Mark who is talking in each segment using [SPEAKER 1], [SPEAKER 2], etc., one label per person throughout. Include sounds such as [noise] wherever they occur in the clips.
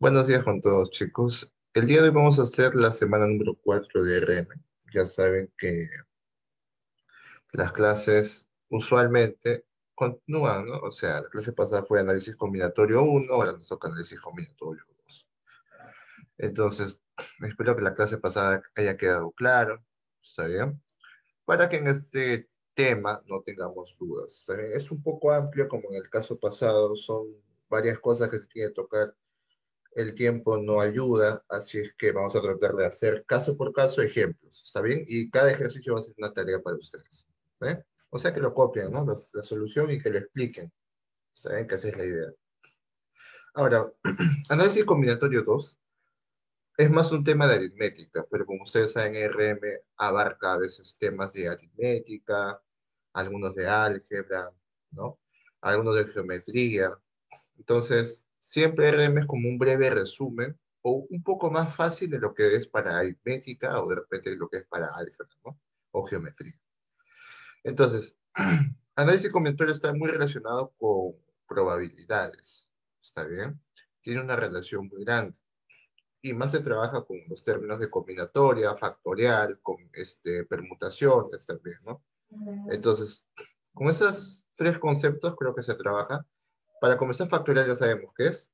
[SPEAKER 1] Buenos días con todos, chicos. El día de hoy vamos a hacer la semana número 4 de RM. Ya saben que las clases usualmente continúan, ¿no? O sea, la clase pasada fue análisis combinatorio 1, ahora nos toca análisis combinatorio 2. Entonces, espero que la clase pasada haya quedado claro, ¿está bien? Para que en este tema no tengamos dudas. Es un poco amplio, como en el caso pasado, son varias cosas que se tienen que tocar el tiempo no ayuda, así es que vamos a tratar de hacer caso por caso ejemplos, ¿está bien? Y cada ejercicio va a ser una tarea para ustedes, ¿eh? O sea que lo copien, ¿no? La, solución y que lo expliquen, ¿saben? Que esa es la idea. Ahora, [clears throat] análisis combinatorio 2 es más un tema de aritmética, pero como ustedes saben, RM abarca a veces temas de aritmética, algunos de álgebra, ¿no? Algunos de geometría. Entonces, Siempre RM es como un breve resumen o un poco más fácil de lo que es para aritmética o de repente lo que es para álgebra ¿no? o geometría. Entonces, [clears throat] análisis combinatorio está muy relacionado con probabilidades, ¿está bien? Tiene una relación muy grande. Y más se trabaja con los términos de combinatoria, factorial, con este, permutaciones también, ¿no? Entonces, [clears throat] con esos tres conceptos creo que se trabaja para comenzar factorial ya sabemos qué es.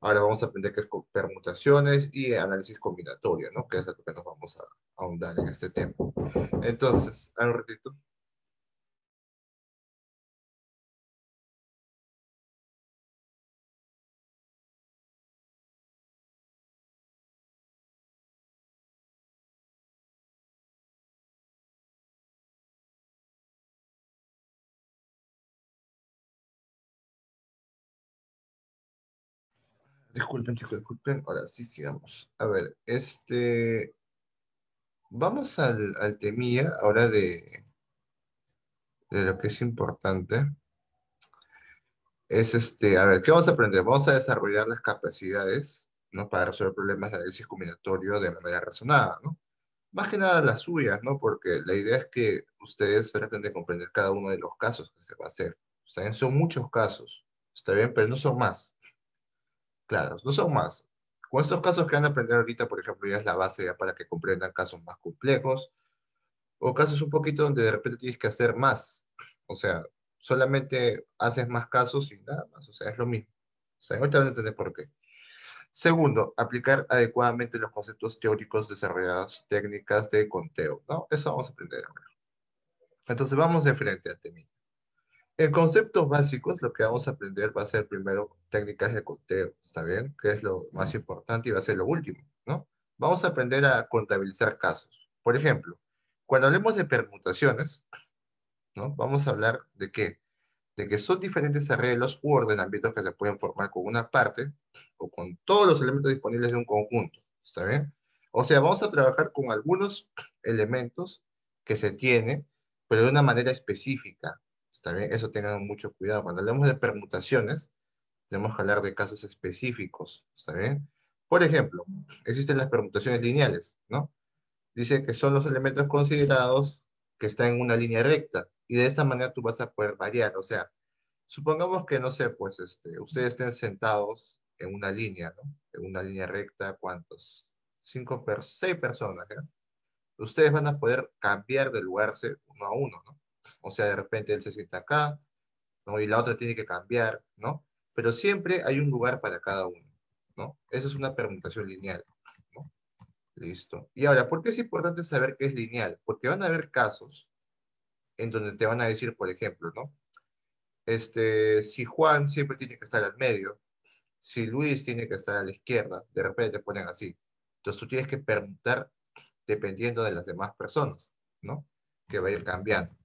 [SPEAKER 1] Ahora vamos a aprender qué es permutaciones y análisis combinatorio, ¿no? Que es lo que nos vamos a ahondar en este tema. Entonces, un Disculpen, chicos, disculpen. Ahora sí, sigamos. A ver, este... Vamos al, al ahora de, de lo que es importante. Es este, a ver, ¿qué vamos a aprender? Vamos a desarrollar las capacidades, ¿no? Para resolver problemas de análisis combinatorio de manera razonada, ¿no? Más que nada las suyas, ¿no? Porque la idea es que ustedes traten de comprender cada uno de los casos que se va a hacer. Bien, son muchos casos, está bien, pero no son más. Claro, no son más. Con estos casos que van a aprender ahorita, por ejemplo, ya es la base para que comprendan casos más complejos o casos un poquito donde de repente tienes que hacer más. O sea, solamente haces más casos y nada más. O sea, es lo mismo. O sea, ahorita van a entender por qué. Segundo, aplicar adecuadamente los conceptos teóricos desarrollados, técnicas de conteo. ¿no? Eso vamos a aprender ahora. Entonces vamos de frente al tema. En conceptos básicos, lo que vamos a aprender va a ser primero técnicas de conteo, ¿está bien? Que es lo más importante y va a ser lo último, ¿no? Vamos a aprender a contabilizar casos. Por ejemplo, cuando hablemos de permutaciones, ¿no? Vamos a hablar de qué? De que son diferentes arreglos u ordenamientos que se pueden formar con una parte o con todos los elementos disponibles de un conjunto, ¿está bien? O sea, vamos a trabajar con algunos elementos que se tienen, pero de una manera específica, ¿Está bien? Eso tengan mucho cuidado. Cuando hablamos de permutaciones, tenemos que hablar de casos específicos. ¿Está bien? Por ejemplo, existen las permutaciones lineales, ¿no? Dice que son los elementos considerados que están en una línea recta. Y de esta manera tú vas a poder variar. O sea, supongamos que, no sé, pues este, ustedes estén sentados en una línea, ¿no? En una línea recta, ¿cuántos? Cinco, seis personas, ¿ya? Ustedes van a poder cambiar de lugarse uno a uno, ¿no? O sea, de repente él se sienta acá, ¿no? Y la otra tiene que cambiar, ¿no? Pero siempre hay un lugar para cada uno, ¿no? Eso es una permutación lineal, ¿no? Listo. Y ahora, ¿por qué es importante saber qué es lineal? Porque van a haber casos en donde te van a decir, por ejemplo, ¿no? Este, si Juan siempre tiene que estar al medio, si Luis tiene que estar a la izquierda, de repente te ponen así. Entonces tú tienes que permutar dependiendo de las demás personas, ¿no? Que va a ir cambiando.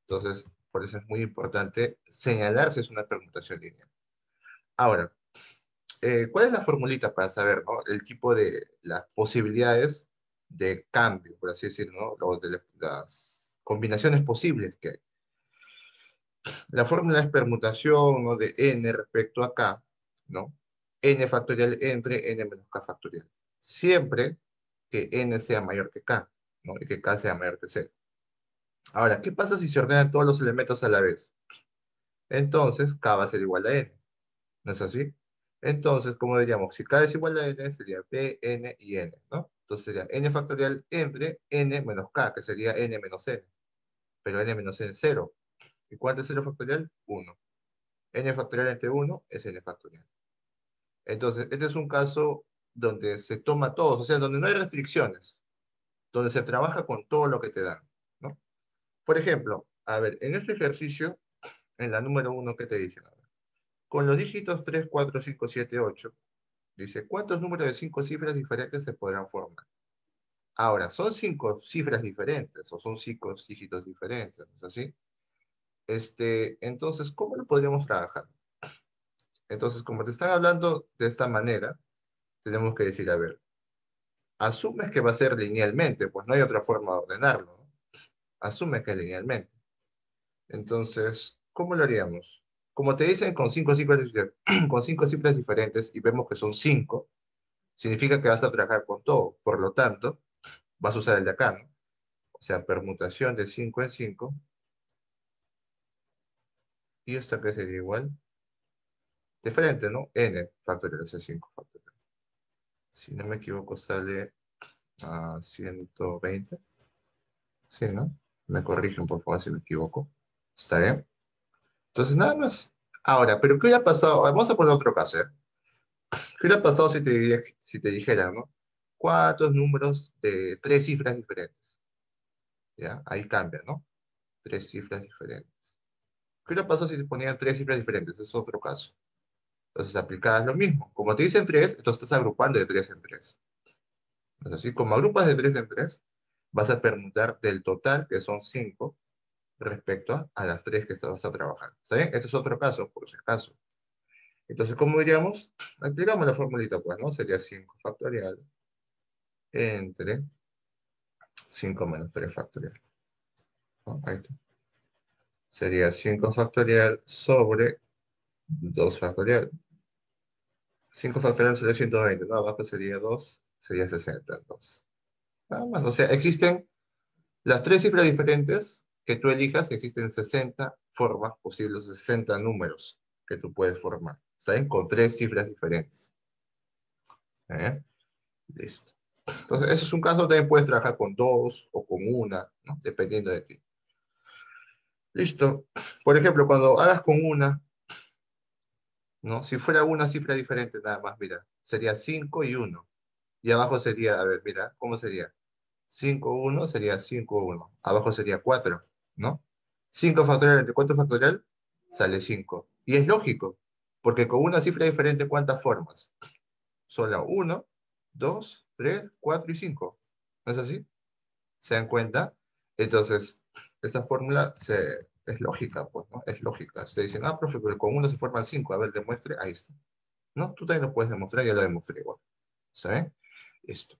[SPEAKER 1] Entonces, por eso es muy importante señalar si es una permutación lineal. Ahora, eh, ¿cuál es la formulita para saber ¿no? el tipo de las posibilidades de cambio, por así decirlo, ¿no? o de las combinaciones posibles que hay? La fórmula es permutación ¿no? de n respecto a k, ¿no? n factorial entre n menos k factorial. Siempre que n sea mayor que k, ¿no? y que k sea mayor que 0. Ahora, ¿qué pasa si se ordenan todos los elementos a la vez? Entonces, K va a ser igual a N. ¿No es así? Entonces, como diríamos, si k es igual a n, sería p, n y n, ¿no? Entonces sería n factorial entre n menos k, que sería n menos n. Pero n menos n es 0. ¿Y cuánto es 0 factorial? 1. n factorial entre 1 es n factorial. Entonces, este es un caso donde se toma todo, o sea, donde no hay restricciones, donde se trabaja con todo lo que te dan, ¿no? Por ejemplo, a ver, en este ejercicio, en la número 1, ¿qué te dicen? Con los dígitos 3, 4, 5, 7, 8, dice, ¿cuántos números de 5 cifras diferentes se podrán formar? Ahora, son 5 cifras diferentes, o son 5 dígitos diferentes, ¿no es así? Este, entonces, ¿cómo lo podríamos trabajar? Entonces, como te están hablando de esta manera, tenemos que decir, a ver, asumes que va a ser linealmente, pues no hay otra forma de ordenarlo. ¿no? Asumes que es linealmente. Entonces, ¿cómo lo haríamos? Como te dicen con cinco, cifras, [clears throat] con cinco diferentes y vemos que son cinco, significa que vas a trabajar con todo. Por lo tanto, vas a usar el de acá, ¿no? O sea, permutación de 5 en 5. ¿Y esta que sería igual? Diferente, ¿no? n factorial es 5 factorial. Si no me equivoco, sale a 120. Sí, ¿no? Me corrigen, por favor, si me equivoco. ¿Está bien? Entonces, nada más. Ahora, ¿pero qué hubiera pasado? Vamos a poner otro caso, ¿eh? ¿Qué hubiera pasado si te, si te dijera, ¿no? Cuatro números de tres cifras diferentes. ¿Ya? Ahí cambia, ¿no? Tres cifras diferentes. ¿Qué hubiera pasado si te ponían tres cifras diferentes? Es otro caso. Entonces aplicas lo mismo. Como te dicen tres, entonces estás agrupando de tres en tres. Entonces, así como agrupas de tres en tres, vas a permutar del total, que son cinco, respecto a, las tres que vas a trabajar. ¿Está? Este es otro caso, por ese caso. Entonces, ¿cómo diríamos? Aplicamos la formulita, pues, ¿no? Sería 5 factorial entre 5 menos 3 factorial. Ahí está. Sería 5 factorial sobre 2 factorial. 5 factorial sería 120, ¿no? Abajo sería 2, sería 60, entonces. Nada más, o sea, existen las tres cifras diferentes que tú elijas, existen 60 formas posibles, 60 números que tú puedes formar, ¿saben? Con tres cifras diferentes. ¿Eh? Listo. Entonces, ese es un caso, también puedes trabajar con dos o con una, ¿no? Dependiendo de ti. Listo. Por ejemplo, cuando hagas con una, ¿no? Si fuera una cifra diferente nada más, mira, sería 5 y 1. Y abajo sería, a ver, mira, ¿cómo sería? 5, 1 sería 5, 1. Abajo sería 4, ¿no? 5 factorial entre 4 factorial sale 5. Y es lógico, porque con una cifra diferente, ¿cuántas formas? Solo 1, 2, 3, 4 y 5. ¿No es así? ¿Se dan cuenta? Entonces, esta fórmula se, es lógica, pues, ¿no? Es lógica. Se dicen, ah, profe, pero con uno se forman cinco. A ver, demuestre, ahí está. ¿No? Tú también lo puedes demostrar, ya lo demostré igual. ¿Sabes? Esto.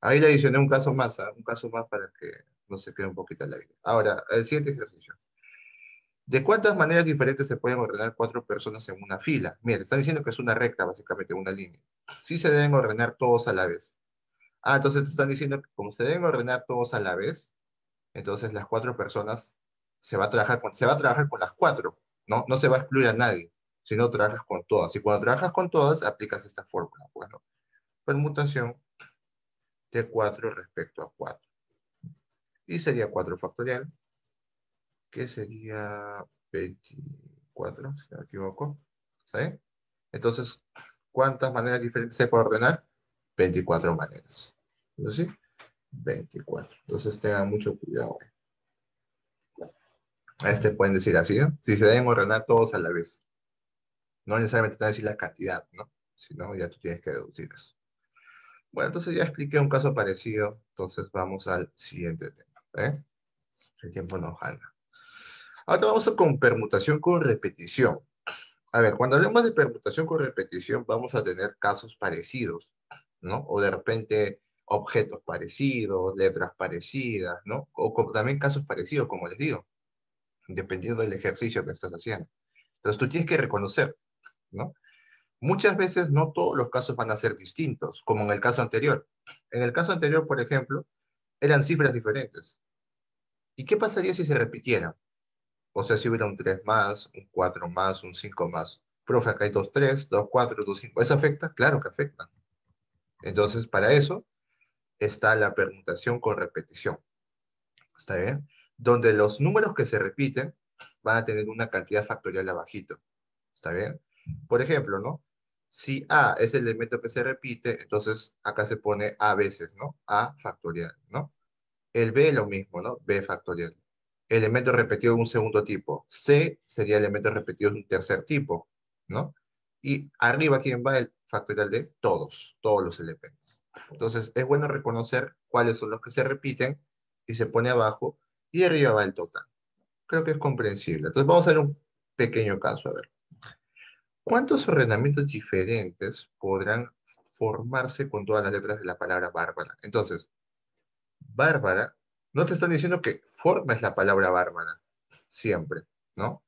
[SPEAKER 1] Ahí le adicioné un caso más, ¿ah? un caso más para que no se quede un poquito la vida. Ahora, el siguiente ejercicio. ¿De cuántas maneras diferentes se pueden ordenar cuatro personas en una fila? Mira, están diciendo que es una recta, básicamente, una línea. Sí se deben ordenar todos a la vez. Ah, entonces te están diciendo que como se deben ordenar todos a la vez, entonces las cuatro personas se va a trabajar con, se va a trabajar con las cuatro, ¿no? No se va a excluir a nadie, sino trabajas con todas. Y cuando trabajas con todas, aplicas esta fórmula. Bueno, permutación de 4 respecto a 4. Y sería 4 factorial, que sería 24, si no me equivoco. ¿Sí? Entonces, ¿cuántas maneras diferentes se puede ordenar? 24 maneras. ¿Sí? 24. Entonces tengan mucho cuidado. A este pueden decir así, ¿no? Si se deben ordenar todos a la vez. No necesariamente te decir la cantidad, ¿no? Si no, ya tú tienes que deducir eso. Bueno, entonces ya expliqué un caso parecido. Entonces vamos al siguiente tema. ¿Eh? El tiempo nos jala. Ahora vamos a con permutación con repetición. A ver, cuando hablamos de permutación con repetición, vamos a tener casos parecidos, ¿no? O de repente objetos parecidos, letras parecidas, ¿no? O también casos parecidos, como les digo dependiendo del ejercicio que estás haciendo. Entonces tú tienes que reconocer, ¿no? Muchas veces no todos los casos van a ser distintos, como en el caso anterior. En el caso anterior, por ejemplo, eran cifras diferentes. ¿Y qué pasaría si se repitieran? O sea, si hubiera un 3 más, un 4 más, un 5 más. Profe, acá hay 2, 3, 2, 4, 2, 5. ¿Eso afecta? Claro que afecta. Entonces, para eso está la permutación con repetición. ¿Está bien? Donde los números que se repiten van a tener una cantidad factorial abajito. ¿Está bien? Por ejemplo, ¿no? Si A es el elemento que se repite, entonces acá se pone A veces, ¿no? A factorial, ¿no? El B lo mismo, ¿no? B factorial. Elemento repetido de un segundo tipo. C sería elemento repetido de un tercer tipo, ¿no? Y arriba, ¿quién va? El factorial de todos, todos los elementos. Entonces, es bueno reconocer cuáles son los que se repiten y se pone abajo y arriba va el total. Creo que es comprensible. Entonces, vamos a ver un pequeño caso, a ver. ¿Cuántos ordenamientos diferentes podrán formarse con todas las letras de la palabra bárbara? Entonces, bárbara, no te están diciendo que formes la palabra bárbara, siempre, ¿no?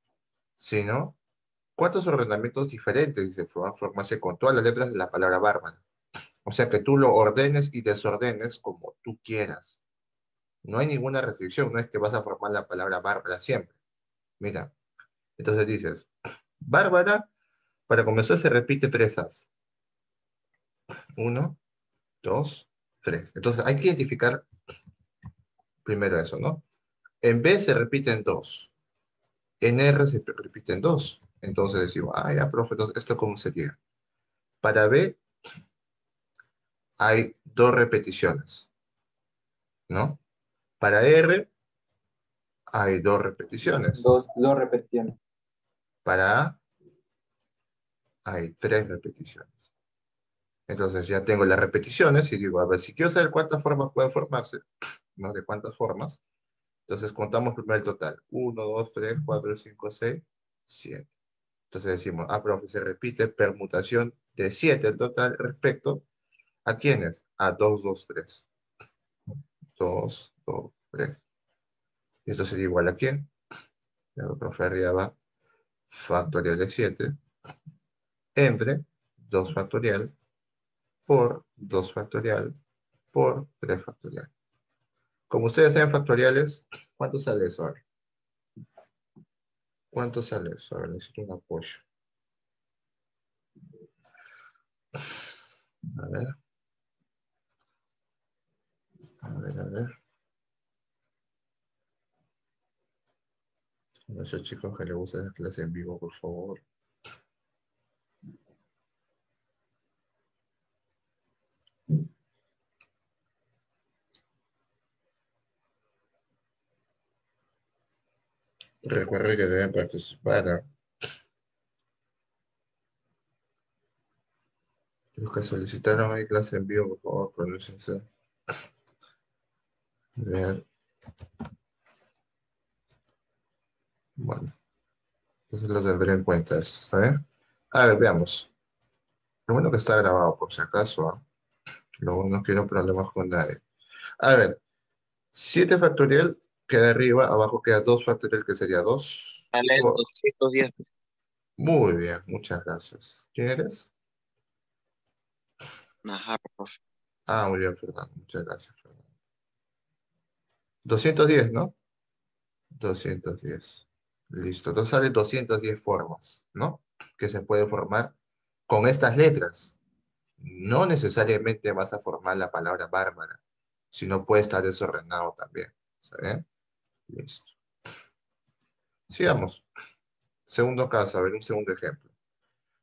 [SPEAKER 1] Sino, ¿cuántos ordenamientos diferentes dice formarse con todas las letras de la palabra bárbara? O sea, que tú lo ordenes y desordenes como tú quieras. No hay ninguna restricción, no es que vas a formar la palabra bárbara siempre. Mira, entonces dices, bárbara, para comenzar se repite fresas. Uno, dos, Entonces hay que identificar primero eso, ¿no? En B se repiten dos. En R se repiten dos. Entonces decimos, ah, ya, profe, ¿esto cómo sería? Para B hay dos repeticiones, ¿no? Para R hay dos repeticiones.
[SPEAKER 2] Dos, dos repeticiones.
[SPEAKER 1] Para A hay tres repeticiones. Entonces ya tengo las repeticiones y digo, a ver, si quiero saber cuántas formas pueden formarse, [clears throat] ¿no? De cuántas formas. Entonces contamos primero el total. 1, 2, 3, 4, 5, 6, 7. Entonces decimos, ah, profe, se repite permutación de 7 en total respecto a quiénes? A 2, 2, 3. 2, 2, 3. Y esto sería igual a quién? La profe arriba va factorial de 7 entre 2 factorial por 2 factorial por 3 factorial. Como ustedes saben factoriales, ¿cuánto sale eso ahora? ¿Cuánto sale eso? Ahora necesito un apoyo. A ver. A ver, a ver. A esos chicos que les gusta la clase en vivo, por favor. Recuerden que deben participar. Los que solicitaron ahí clase en vivo, por favor, pronúnciense. Bien. Bueno. Entonces lo tendré en cuenta esto, A ver, veamos. Lo bueno que está grabado, por si acaso. ¿ah? Luego no quiero problemas con nadie. A ver, 7 factorial queda arriba, abajo queda 2 factorial, que sería 2.
[SPEAKER 3] Sale 210.
[SPEAKER 1] Muy bien, muchas gracias. ¿Quién eres?
[SPEAKER 3] Ajá, profe.
[SPEAKER 1] Ah, muy bien, Fernando. Muchas gracias, Fernando. 210, ¿no? 210. Listo. Entonces sale 210 formas, ¿no? Que se puede formar con estas letras. No necesariamente vas a formar la palabra bárbara, sino puede estar desordenado también. ¿Saben? Listo. Sigamos. Segundo caso, a ver un segundo ejemplo.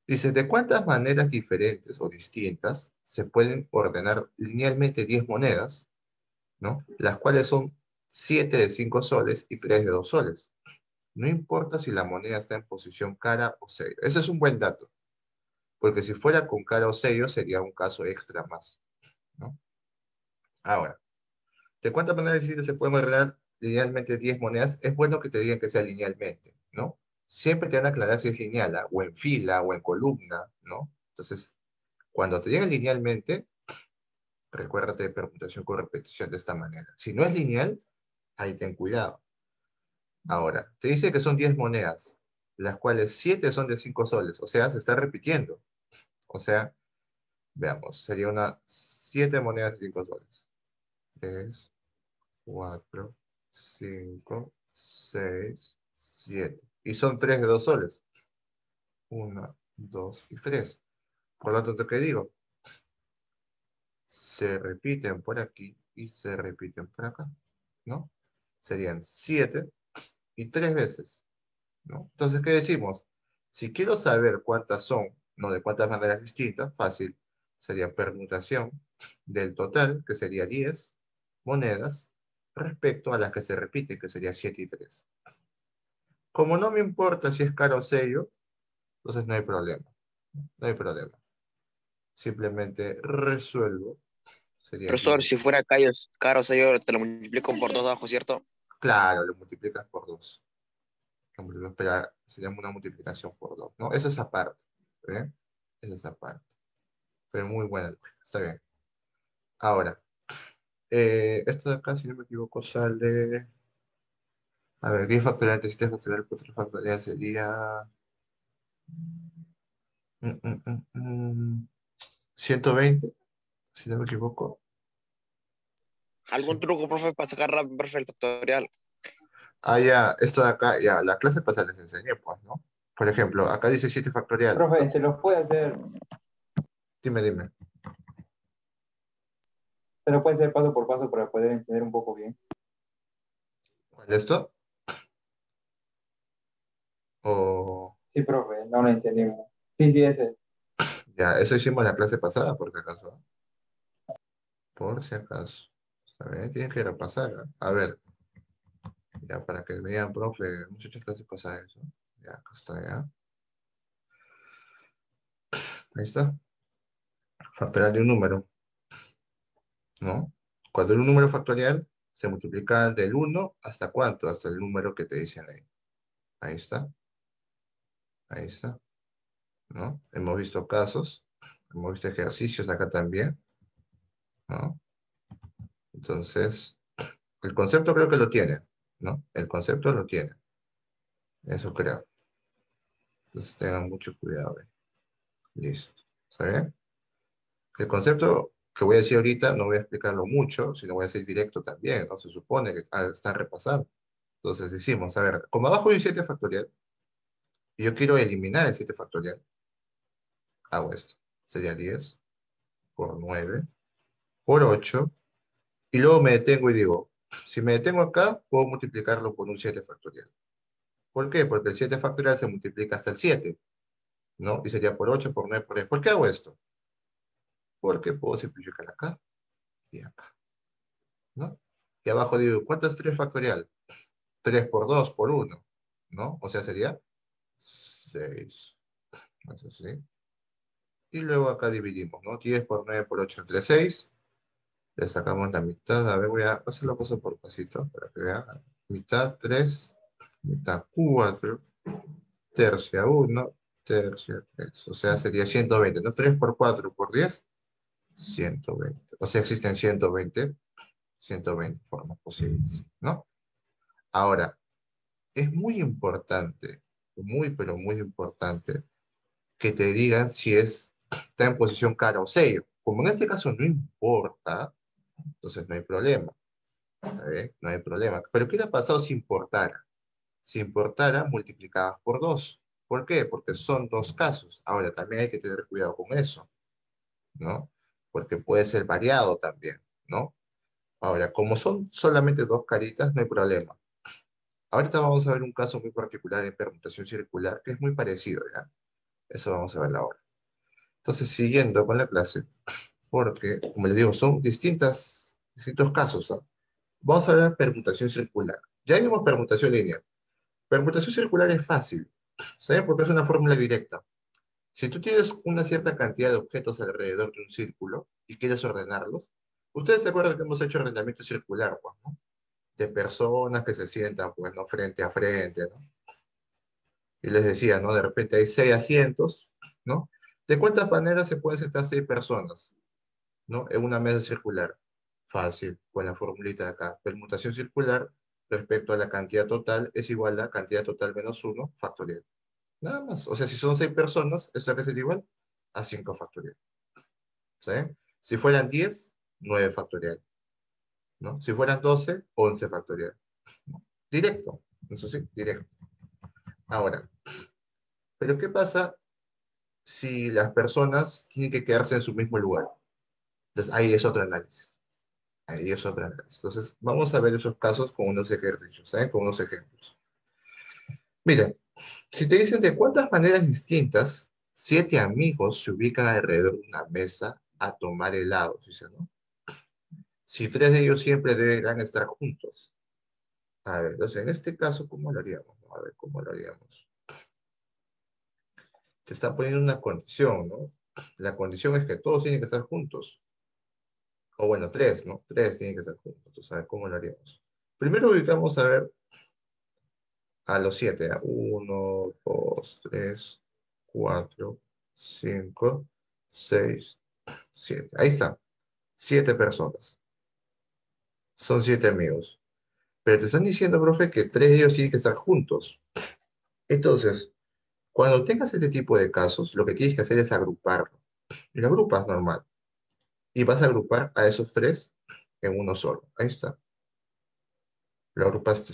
[SPEAKER 1] Dice, ¿de cuántas maneras diferentes o distintas se pueden ordenar linealmente 10 monedas, ¿no? Las cuales son 7 de 5 soles y 3 de 2 soles. No importa si la moneda está en posición cara o sello. Ese es un buen dato. Porque si fuera con cara o sello sería un caso extra más. ¿no? Ahora, ¿de cuántas maneras distintas se pueden ordenar linealmente 10 monedas? Es bueno que te digan que sea linealmente, ¿no? Siempre te van a aclarar si es lineal, ¿ah? o en fila, o en columna, ¿no? Entonces, cuando te digan linealmente, recuérdate de permutación con repetición de esta manera. Si no es lineal, ahí ten cuidado. Ahora, te dice que son 10 monedas, las cuales 7 son de 5 soles, o sea, se está repitiendo. O sea, veamos, sería una 7 monedas de 5 soles. 3, 4, 5, 6, 7. Y son 3 de 2 soles. 1, 2 y 3. Por lo tanto, ¿qué digo? Se repiten por aquí y se repiten por acá, ¿no? Serían 7 y 3 veces, ¿no? Entonces, ¿qué decimos? Si quiero saber cuántas son, no de cuántas maneras distintas, fácil, sería permutación del total, que sería 10 monedas, respecto a las que se repiten, que sería 7 y 3. Como no me importa si es caro o sello, entonces no hay problema. No hay problema. Simplemente resuelvo.
[SPEAKER 3] Sería Profesor, si fuera caro o sello, te lo multiplico por 2 abajo, ¿cierto?
[SPEAKER 1] Claro, lo multiplicas por 2. Sería una multiplicación por 2, ¿no? Esa es aparte. ¿eh? Esa es aparte. Pero muy buena Está bien. Ahora, eh, esto de acá, si no me equivoco, sale... A ver, 10 factorial, 7 factorial, 4 factorial sería... 120, mm, mm, mm, si no me equivoco.
[SPEAKER 3] ¿Algún truco, profe, para sacar la perfecta factorial?
[SPEAKER 1] Ah, ya, esto de acá, ya, la clase pasada les enseñé, pues, ¿no? Por ejemplo, acá dice 7 factorial.
[SPEAKER 2] Profe, se los puede hacer.
[SPEAKER 1] Dime, dime.
[SPEAKER 2] Se lo puede hacer paso por paso para poder entender un poco bien.
[SPEAKER 1] ¿Cuál es esto? O...
[SPEAKER 2] Sí, profe, no lo entendimos. Sí, sí, ese.
[SPEAKER 1] Ya, eso hicimos la clase pasada, por si acaso. Por si acaso. ¿Saben? Tienen que repasar. ¿eh? A ver. Ya, para que vean, profe, muchas clases pasadas eso. Ya, acá está, ya. Ahí está. Factorial de un número. ¿No? Cuando un número factorial se multiplica del 1 hasta cuánto, hasta el número que te dicen ahí. Ahí está. Ahí está. ¿No? Hemos visto casos, hemos visto ejercicios acá también. ¿no? Entonces, el concepto creo que lo tiene, ¿no? El concepto lo tiene. Eso creo. Entonces tengan mucho cuidado. Listo. ¿Está bien? El concepto que voy a decir ahorita, no voy a explicarlo mucho, sino voy a ser directo también, ¿no? Se supone que están repasando. Entonces decimos, a ver, como abajo hay un 7 factorial, y yo quiero eliminar el 7 factorial, hago esto. Sería 10 por 9 por 8, y luego me detengo y digo, si me detengo acá, puedo multiplicarlo por un 7 factorial. ¿Por qué? Porque el 7 factorial se multiplica hasta el 7, ¿no? Y sería por 8, por 9, por 10. ¿Por qué hago esto? Porque puedo simplificar acá y acá. ¿no? Y abajo digo, ¿cuánto es 3 factorial? 3 por 2 por 1, ¿no? O sea, sería 6. Eso sí. Y luego acá dividimos, ¿no? 10 por 9 por 8 entre 6. Le sacamos la mitad. A ver, voy a hacerlo paso por pasito para que vean. Mitad 3, mitad 4, tercia 1, tercia 3. O sea, sería 120, ¿no? 3 por 4 por 10, 120. O sea, existen 120, 120 formas posibles, ¿no? Ahora, es muy importante, muy, pero muy importante, que te digan si es, está en posición cara o sello. Como en este caso no importa, entonces no hay problema. ¿Está bien? No hay problema. Pero ¿qué ha pasado si importara? Si importara, multiplicabas por dos. ¿Por qué? Porque son dos casos. Ahora, también hay que tener cuidado con eso, ¿no? Porque puede ser variado también, ¿no? Ahora, como son solamente dos caritas, no hay problema. Ahorita vamos a ver un caso muy particular en permutación circular, que es muy parecido, ¿ya? Eso vamos a ver ahora. Entonces, siguiendo con la clase, porque, como les digo, son distintas, distintos casos, ¿no? Vamos a ver permutación circular. Ya vimos permutación lineal. Permutación circular es fácil. ¿Saben? Porque es una fórmula directa. Si tú tienes una cierta cantidad de objetos alrededor de un círculo y quieres ordenarlos, ustedes se acuerdan que hemos hecho ordenamiento circular. De personas que se sientan, pues, ¿no? Frente a frente, ¿no? Y les decía, ¿no? De repente hay seis asientos, ¿no? ¿De cuántas maneras se pueden sentar seis personas, ¿no? En una mesa circular. Fácil, con la formulita de acá. Permutación circular respecto a la cantidad total es igual a cantidad total menos uno factorial. Nada más. O sea, si son seis personas, ¿eso que sería igual? A 5 factorial. ¿Sí? Si fueran 10, 9 factorial. ¿No? Si fueran 12, 11 factorial. Directo. Eso sí, directo. Ahora, ¿pero qué pasa si las personas tienen que quedarse en su mismo lugar. Entonces, ahí es otro análisis. Ahí es otro análisis. Entonces, vamos a ver esos casos con unos ejercicios, ¿eh? con unos ejemplos. Miren, si te dicen de cuántas maneras distintas siete amigos se ubican alrededor de una mesa a tomar helado, ¿sí, no? Si tres de ellos siempre deberán estar juntos. A ver, entonces en este caso, ¿cómo lo haríamos? A ver, ¿cómo lo haríamos? Se está poniendo una condición, ¿no? La condición es que todos tienen que estar juntos. O bueno, tres, ¿no? Tres tienen que estar juntos. A ver, ¿cómo lo haríamos? Primero ubicamos, a ver, a los siete. Uno, dos, tres, cuatro, cinco, seis, siete. Ahí está. Siete personas. Son siete amigos. Pero te están diciendo, profe, que tres de ellos tienen que estar juntos. Entonces, cuando tengas este tipo de casos, lo que tienes que hacer es agruparlo. Y lo agrupas normal. Y vas a agrupar a esos tres en uno solo. Ahí está. Lo agrupaste.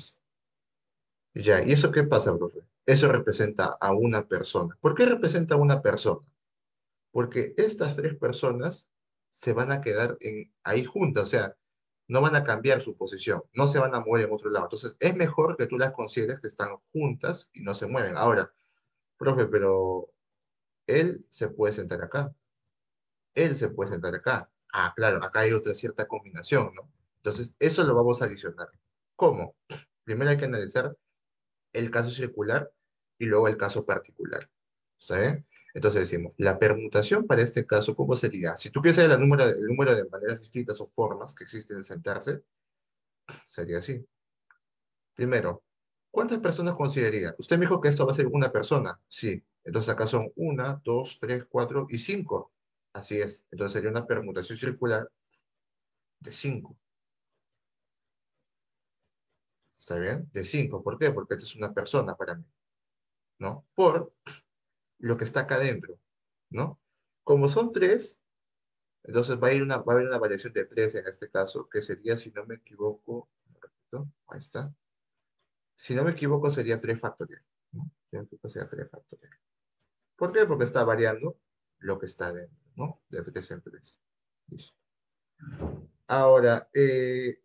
[SPEAKER 1] Ya, ¿y eso qué pasa, profe? Eso representa a una persona. ¿Por qué representa a una persona? Porque estas tres personas se van a quedar en, ahí juntas, o sea, no van a cambiar su posición, no se van a mover en otro lado. Entonces, es mejor que tú las consideres que están juntas y no se mueven. Ahora, profe, pero él se puede sentar acá. Él se puede sentar acá. Ah, claro, acá hay otra cierta combinación, ¿no? Entonces, eso lo vamos a adicionar. ¿Cómo? Primero hay que analizar el caso circular y luego el caso particular. ¿Está bien? Entonces decimos, la permutación para este caso, ¿cómo sería? Si tú quieres saber el número, el número de maneras distintas o formas que existen en sentarse, sería así. Primero, ¿cuántas personas consideraría? Usted me dijo que esto va a ser una persona. Sí. Entonces acá son una, dos, tres, cuatro y cinco. Así es. Entonces sería una permutación circular de cinco. ¿Está bien? De cinco. ¿Por qué? Porque esto es una persona para mí. ¿No? Por lo que está acá adentro, ¿no? Como son tres, entonces va a, ir una, va a haber una variación de tres en este caso, que sería, si no me equivoco, ahí está. Si no me equivoco, sería 3 factorial. ¿no? sería 3 factorial. ¿Por qué? Porque está variando lo que está dentro, ¿no? De 3 en 3. Listo. Ahora, eh,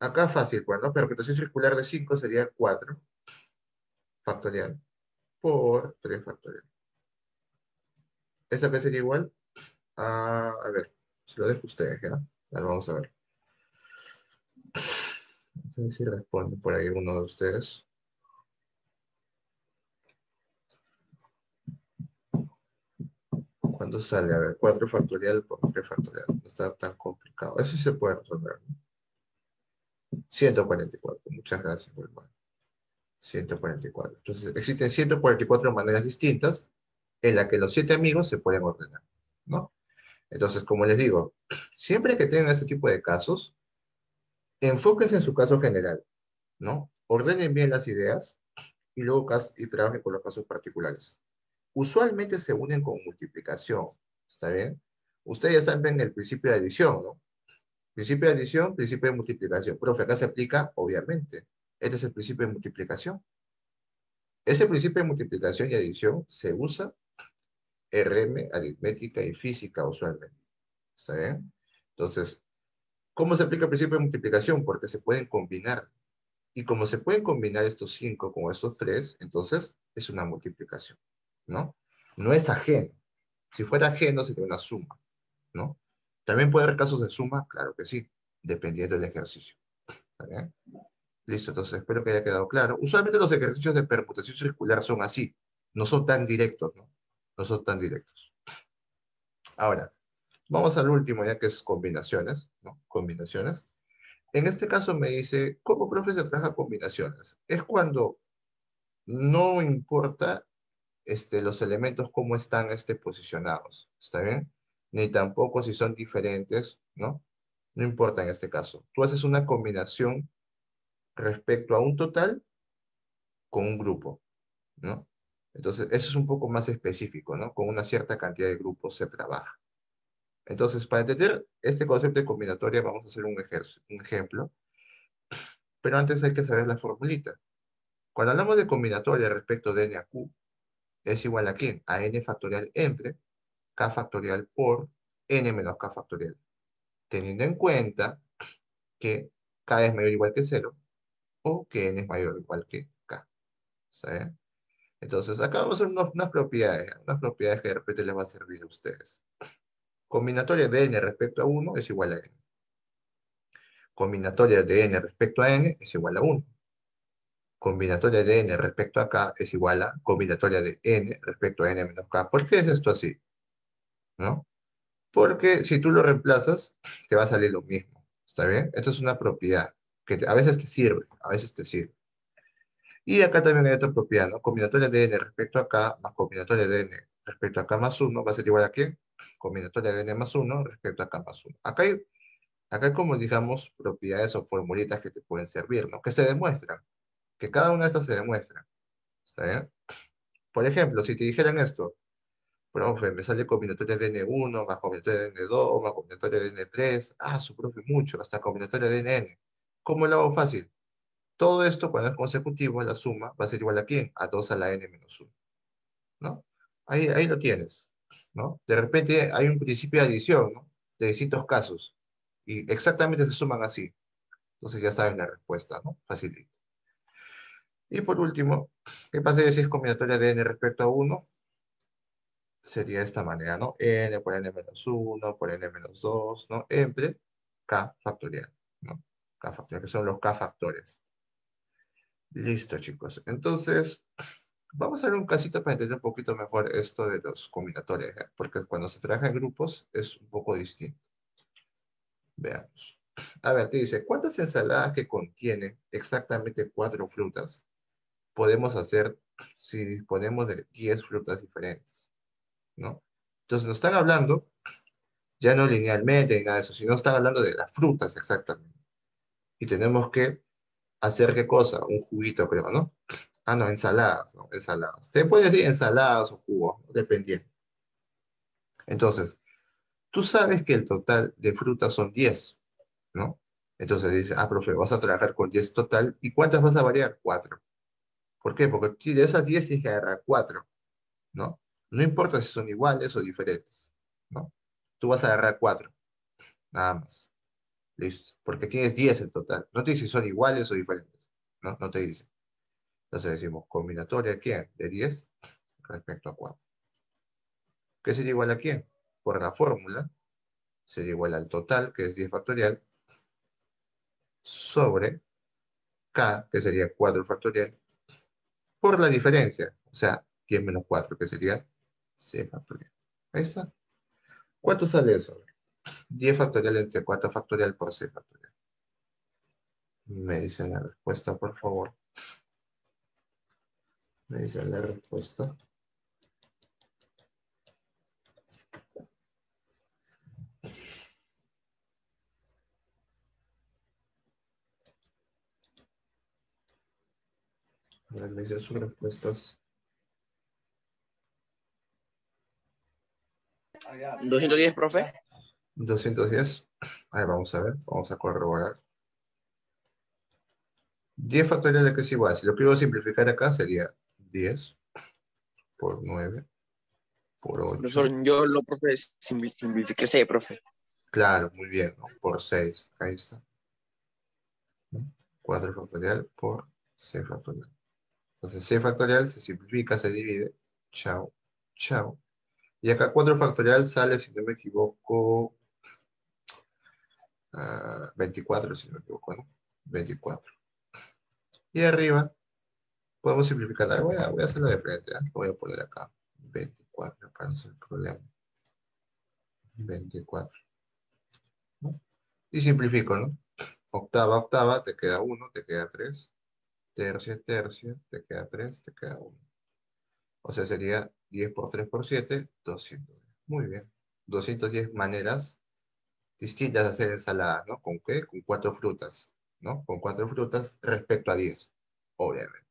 [SPEAKER 1] acá fácil, pues, ¿no? Permutación circular de 5 sería 4 factorial por 3 factorial. ¿Esa P sería igual? A, a ver, se lo dejo a ustedes, ¿ya? Ahora vamos a ver. No sé si responde por ahí uno de ustedes. ¿Cuándo sale? A ver, 4 factorial por 3 factorial. No está tan complicado. Eso sí se puede resolver. 144. Muchas gracias, hermano. 144. Entonces, existen 144 maneras distintas en las que los siete amigos se pueden ordenar, ¿no? Entonces, como les digo, siempre que tengan este tipo de casos, enfóquense en su caso general, ¿no? Ordenen bien las ideas y luego y trabajen con los casos particulares. Usualmente se unen con multiplicación, ¿está bien? Ustedes ya saben el principio de adición, ¿no? Principio de adición, principio de multiplicación. Profe, acá se aplica, obviamente, este es el principio de multiplicación. Ese principio de multiplicación y adición se usa RM, aritmética y física usualmente. ¿Está bien? Entonces, ¿cómo se aplica el principio de multiplicación? Porque se pueden combinar. Y como se pueden combinar estos cinco con estos tres, entonces es una multiplicación, ¿no? No es ajeno. Si fuera ajeno sería una suma, ¿no? ¿También puede haber casos de suma? Claro que sí, dependiendo del ejercicio. ¿Está bien? Listo, entonces espero que haya quedado claro. Usualmente los ejercicios de permutación circular son así, no son tan directos, ¿no? No son tan directos. Ahora, vamos al último ya que es combinaciones, ¿no? Combinaciones. En este caso me dice, ¿cómo profe se trabaja combinaciones? Es cuando no importa este, los elementos cómo están este, posicionados, ¿está bien? Ni tampoco si son diferentes, ¿no? No importa en este caso. Tú haces una combinación respecto a un total con un grupo, ¿no? Entonces, eso es un poco más específico, ¿no? Con una cierta cantidad de grupos se trabaja. Entonces, para entender este concepto de combinatoria, vamos a hacer un, un ejemplo. Pero antes hay que saber la formulita. Cuando hablamos de combinatoria respecto de n a q, es igual a quién? A n factorial entre k factorial por n menos k factorial. Teniendo en cuenta que k es mayor o igual que 0 o que n es mayor o igual que k. ¿Está bien? Entonces, acá vamos a hacer unas propiedades, unas propiedades que de repente les va a servir a ustedes. Combinatoria de n respecto a 1 es igual a n. Combinatoria de n respecto a n es igual a 1. Combinatoria de n respecto a k es igual a combinatoria de n respecto a n menos k. ¿Por qué es esto así? ¿No? Porque si tú lo reemplazas, te va a salir lo mismo. ¿Está bien? Esto es una propiedad que a veces te sirve, a veces te sirve. Y acá también hay otra propiedad, ¿no? Combinatoria de n respecto a k más combinatoria de n respecto a k más 1 va a ser igual a qué? Combinatoria de n más 1 respecto a k más 1. Acá hay, acá hay como, digamos, propiedades o formulitas que te pueden servir, ¿no? Que se demuestran. Que cada una de estas se demuestra. ¿Está bien? Por ejemplo, si te dijeran esto, profe, me sale combinatoria de n1 más combinatoria de n2 más combinatoria de n3. Ah, su profe, mucho, hasta combinatoria de nn. ¿Cómo lo hago fácil? Todo esto, cuando es consecutivo, la suma va a ser igual a quién? A 2 a la n menos 1. ¿No? Ahí, ahí lo tienes. ¿no? De repente hay un principio de adición, ¿no? De distintos casos. Y exactamente se suman así. Entonces ya sabes la respuesta, ¿no? Facilito. Y por último, ¿qué pasa si es combinatoria de n respecto a 1? Sería de esta manera, ¿no? n por n menos 1 por n menos 2, ¿no? Entre k factorial, ¿no? k factorial, que son los k factores. Listo, chicos. Entonces, vamos a ver un casito para entender un poquito mejor esto de los combinatorios, ¿eh? porque cuando se trabaja en grupos es un poco distinto. Veamos. A ver, te dice, ¿cuántas ensaladas que contienen exactamente cuatro frutas podemos hacer si disponemos de 10 frutas diferentes? ¿No? Entonces nos están hablando, ya no linealmente ni nada de eso, sino están hablando de las frutas exactamente. Y tenemos que hacer qué cosa? Un juguito, creo, ¿no? Ah, no, ensaladas, ¿no? Ensaladas. Se puede decir ensaladas o jugos, dependiendo. Entonces, tú sabes que el total de frutas son 10, ¿no? Entonces dice, ah, profe, vas a trabajar con 10 total. ¿Y cuántas vas a variar? 4. ¿Por qué? Porque de esas 10 tienes que agarrar 4, ¿no? No importa si son iguales o diferentes, ¿no? Tú vas a agarrar 4, nada más. Listo. Porque tienes 10 en total. No te dice si son iguales o diferentes. No, no te dice. Entonces decimos combinatoria quién? De 10 respecto a 4. ¿Qué sería igual a quién? Por la fórmula sería igual al total, que es 10 factorial, sobre k, que sería 4 factorial, por la diferencia, o sea, 10 menos 4, que sería c factorial. Ahí está. ¿Cuánto sale eso? 10 factorial entre 4 factorial por c factorial. Me dicen la respuesta, por favor. Me dicen la respuesta. A ver, me dicen sus respuestas.
[SPEAKER 3] 210, profe.
[SPEAKER 1] 210. A ver, vamos a ver. Vamos a corroborar. 10 factorial de que es igual. Si lo quiero simplificar acá sería 10 por 9 por 8.
[SPEAKER 3] Profesor, yo lo profe simplifiqué 6, profe.
[SPEAKER 1] Claro, muy bien. ¿no? Por 6. Ahí está. 4 factorial por 6 factorial. Entonces 6 factorial se simplifica, se divide. Chao, chao. Y acá 4 factorial sale, si no me equivoco, 24, ah, si no me equivoco, ¿no? 24. Y arriba podemos simplificar. Voy a, voy a hacerlo de frente. ¿eh? Lo voy a poner acá. 24 para no ser problema. 24. Y simplifico, ¿no? Octava, octava, te queda 1, te queda 3. Tercia, tercia, te queda 3, te queda 1. O sea, sería 10 por 3 por 7, 210. Muy bien. 210 maneras distintas de hacer ensalada, ¿no? ¿Con qué? Con cuatro frutas, ¿no? Con cuatro frutas respecto a 10, obviamente.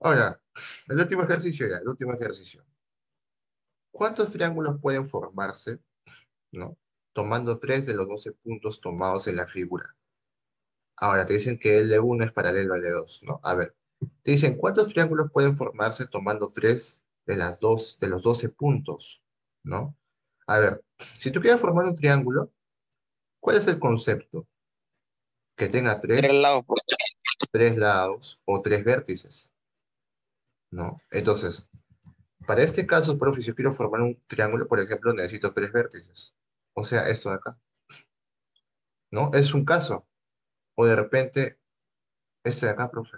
[SPEAKER 1] Ahora, el último ejercicio ya, el último ejercicio. ¿Cuántos triángulos pueden formarse, ¿no? Tomando tres de los 12 puntos tomados en la figura. Ahora, te dicen que el de 1 es paralelo al de 2, ¿no? A ver, Te dicen, ¿cuántos triángulos pueden formarse tomando tres de, las dos, de los 12 puntos? ¿No? A ver, si tú quieres formar un triángulo, ¿cuál es el concepto? Que tenga tres,
[SPEAKER 3] Tres lados. pues.
[SPEAKER 1] tres lados o tres vértices. ¿No? Entonces, para este caso, profe, si yo quiero formar un triángulo, por ejemplo, necesito tres vértices. O sea, esto de acá. ¿No? Es un caso. O de repente, este de acá, profe.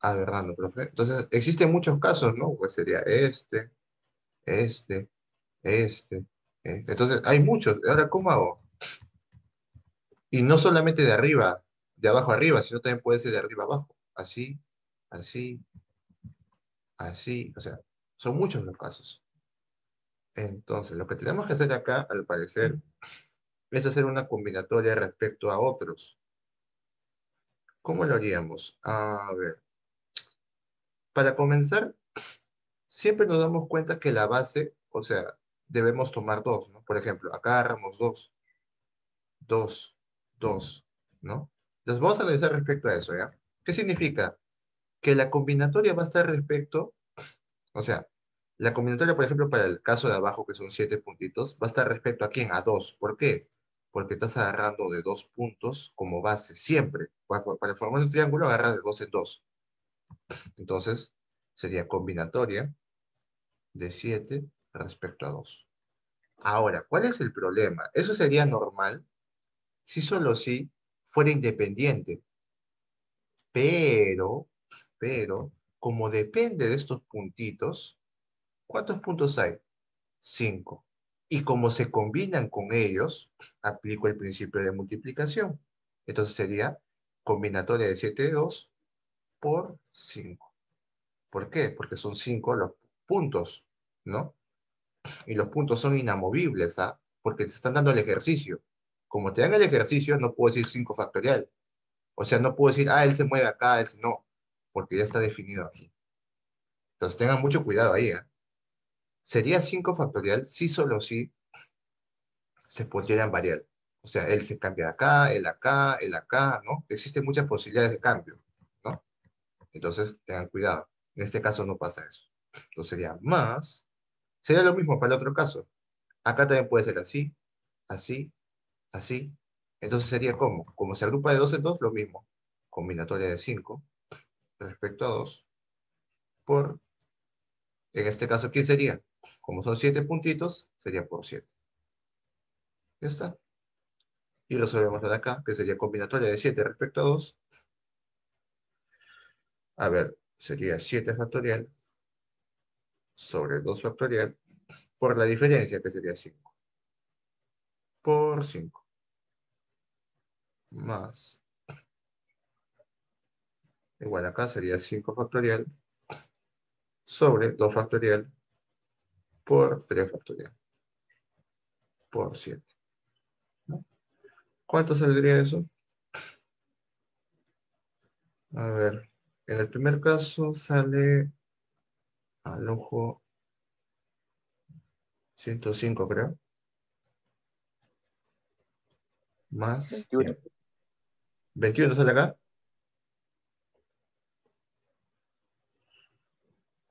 [SPEAKER 1] Ah, verdad, profe. Entonces, existen muchos casos, ¿no? Pues sería este, este, este, este. Entonces, hay muchos. Ahora, ¿cómo hago? Y no solamente de arriba, de abajo arriba, sino también puede ser de arriba abajo. Así, así, así. O sea, son muchos los casos. Entonces, lo que tenemos que hacer acá, al parecer, es hacer una combinatoria respecto a otros. ¿Cómo lo haríamos? A ver. Para comenzar, siempre nos damos cuenta que la base, o sea, debemos tomar dos, ¿no? Por ejemplo, acá agarramos dos. Dos, dos, ¿no? Entonces vamos a analizar respecto a eso, ¿ya? ¿Qué significa? Que la combinatoria va a estar respecto, o sea, la combinatoria, por ejemplo, para el caso de abajo, que son siete puntitos, va a estar respecto a quién? A dos. ¿Por qué? Porque estás agarrando de dos puntos como base, siempre. Para, para formar un triángulo, agarra de dos en dos. Entonces, sería combinatoria de 7 respecto a 2. Ahora, ¿cuál es el problema? Eso sería normal si solo si fuera independiente. Pero, pero, como depende de estos puntitos, ¿cuántos puntos hay? 5. Y como se combinan con ellos, aplico el principio de multiplicación. Entonces sería combinatoria de 7 de 2 por 5. ¿Por qué? Porque son 5 los puntos, ¿no? Y los puntos son inamovibles, ¿ah? Porque te están dando el ejercicio. Como te dan el ejercicio, no puedo decir 5 factorial. O sea, no puedo decir, ah, él se mueve acá, él se... No, porque ya está definido aquí. Entonces tengan mucho cuidado ahí, ¿eh? Sería 5 factorial si solo si se podrían variar. O sea, él se cambia acá, él acá, él acá, ¿no? Existen muchas posibilidades de cambio. Entonces, tengan cuidado. En este caso no pasa eso. Entonces sería más. Sería lo mismo para el otro caso. Acá también puede ser así, así, así. Entonces sería como, como se agrupa de 2 en 2, lo mismo. Combinatoria de 5 respecto a 2 por, en este caso, ¿quién sería? Como son 7 puntitos, sería por 7. Ya está. Y resolvemos lo de acá, que sería combinatoria de 7 respecto a 2. A ver, sería 7 factorial sobre 2 factorial por la diferencia, que sería 5. Por 5. Más. Igual acá sería 5 factorial sobre 2 factorial por 3 factorial por 7. ¿no? ¿Cuánto saldría eso? A ver, en el primer caso sale al ojo 105 creo. Más
[SPEAKER 3] 21.
[SPEAKER 1] 21 sale acá.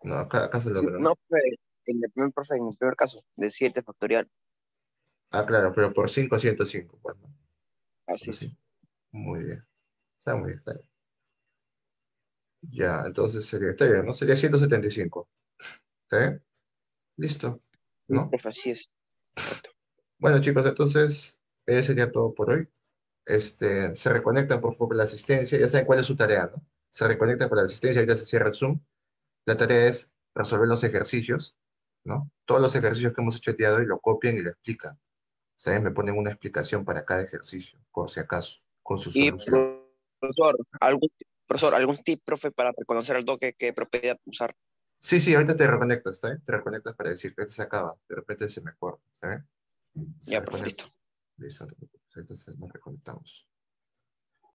[SPEAKER 1] No, acá, acá se lo creo.
[SPEAKER 3] No, profe, en el primer, profe, en el primer caso, de 7 factorial.
[SPEAKER 1] Ah, claro, pero por 5, 105, pues, ¿no?
[SPEAKER 3] Así.
[SPEAKER 1] Sí. Muy bien. Está muy bien, está bien. Ya, entonces sería, está bien, ¿no? Sería 175. ¿Está bien? Listo, ¿no?
[SPEAKER 3] Así es.
[SPEAKER 1] Bueno, chicos, entonces, eso sería todo por hoy. Este, se reconectan por favor la asistencia. Ya saben cuál es su tarea, ¿no? Se reconectan por la asistencia, ahorita se cierra el Zoom. La tarea es resolver los ejercicios, ¿no? Todos los ejercicios que hemos hecho el día de hoy lo copian y lo explican. ¿Saben? Me ponen una explicación para cada ejercicio, por si acaso, con su
[SPEAKER 3] Y,
[SPEAKER 1] solución.
[SPEAKER 3] profesor, ¿algún, profesor, ¿algún tip, profe, para reconocer al toque qué propiedad usar?
[SPEAKER 1] Sí, sí, ahorita te reconectas, ¿sabes? Te reconectas para decir que se acaba. De repente se me acuerda, ¿sabes? Se
[SPEAKER 3] Ya, profe,
[SPEAKER 1] reconecta.
[SPEAKER 3] listo.
[SPEAKER 1] Listo, se- nos reconectamos.